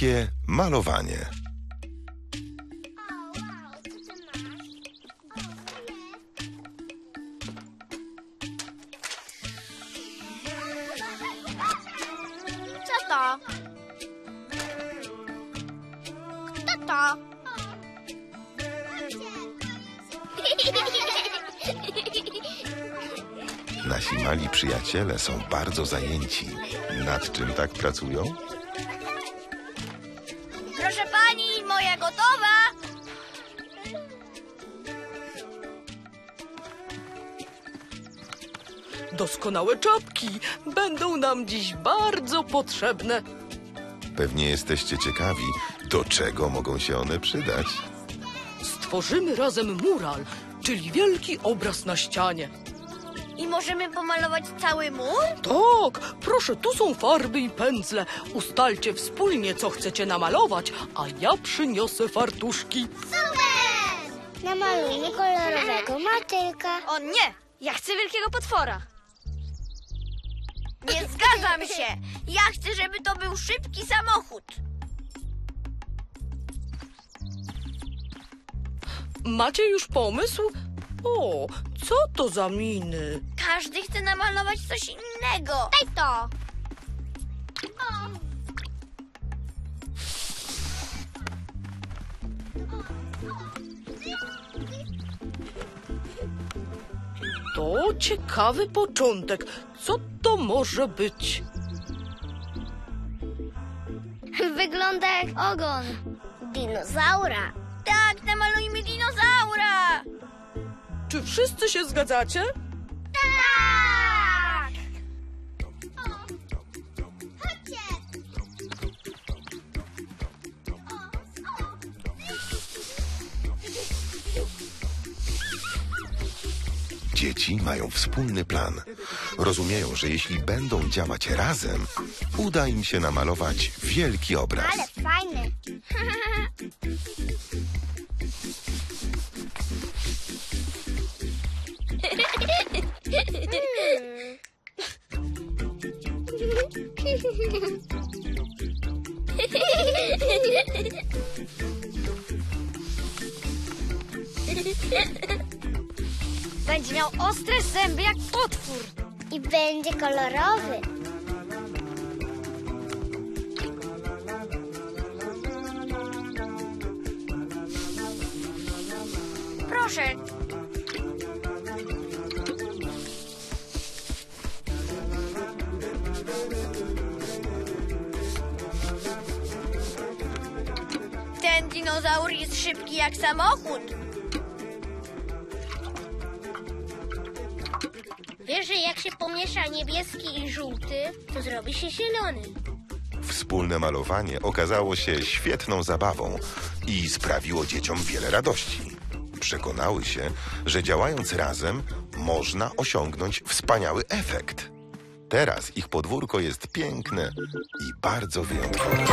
Wielkie malowanie. Co to? Kto to? Nasi mali przyjaciele są bardzo zajęci. Nad czym tak pracują? Proszę pani, moja gotowa. Doskonałe czapki będą nam dziś bardzo potrzebne. Pewnie jesteście ciekawi, do czego mogą się one przydać. Stworzymy razem mural, czyli wielki obraz na ścianie. I możemy pomalować cały mur? Tak, proszę, tu są farby i pędzle. Ustalcie wspólnie, co chcecie namalować, a ja przyniosę fartuszki. Namalujmy kolorowego matylka. O nie! Ja chcę wielkiego potwora. Nie zgadzam się. Ja chcę, żeby to był szybki samochód. Macie już pomysł? O, co to za miny? Każdy chce namalować coś innego. Daj to. To ciekawy początek. Co to może być? Wygląda jak ogon dinozaura. Tak, namalujmy dinozaura. Czy wszyscy się zgadzacie? Tak! Dzieci mają wspólny plan. Rozumieją, że jeśli będą działać razem, uda im się namalować wielki obraz. Ale fajny. Będzie miał ostre zęby jak potwór. I będzie kolorowy. Proszę. Ten dinozaur jest szybki jak samochód. Wiesz, że jak się pomiesza niebieski i żółty, to zrobi się zielony. Wspólne malowanie okazało się świetną zabawą i sprawiło dzieciom wiele radości. Przekonały się, że działając razem można osiągnąć wspaniały efekt. Teraz ich podwórko jest piękne i bardzo wyjątkowe.